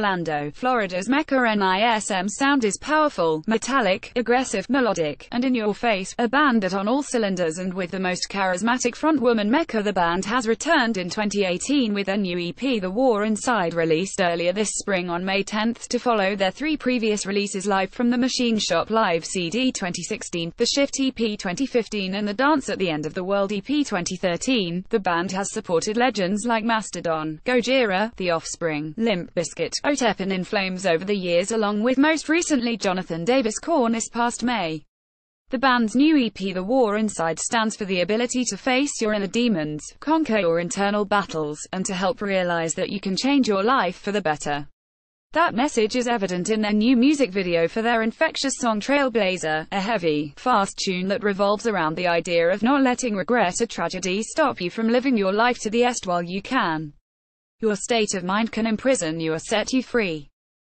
Orlando, Florida's Meka Nism sound is powerful, metallic, aggressive, melodic, and in your face, a band that on all cylinders and with the most charismatic frontwoman Meka the band has returned in 2018 with a new EP The War Inside released earlier this spring on May 10 to follow their three previous releases live from the Machine Shop Live CD 2016, The Shift EP 2015 and The Dance at the End of the World EP 2013. The band has supported legends like Mastodon, Gojira, The Offspring, Limp Bizkit, Otep and In Flames over the years along with most recently Jonathan Davis Korn this past May. The band's new EP The War Inside stands for the ability to face your inner demons, conquer your internal battles, and to help realize that you can change your life for the better. That message is evident in their new music video for their infectious song Trailblazer, a heavy, fast tune that revolves around the idea of not letting regret or tragedy stop you from living your life to the est while you can. Your state of mind can imprison you or set you free.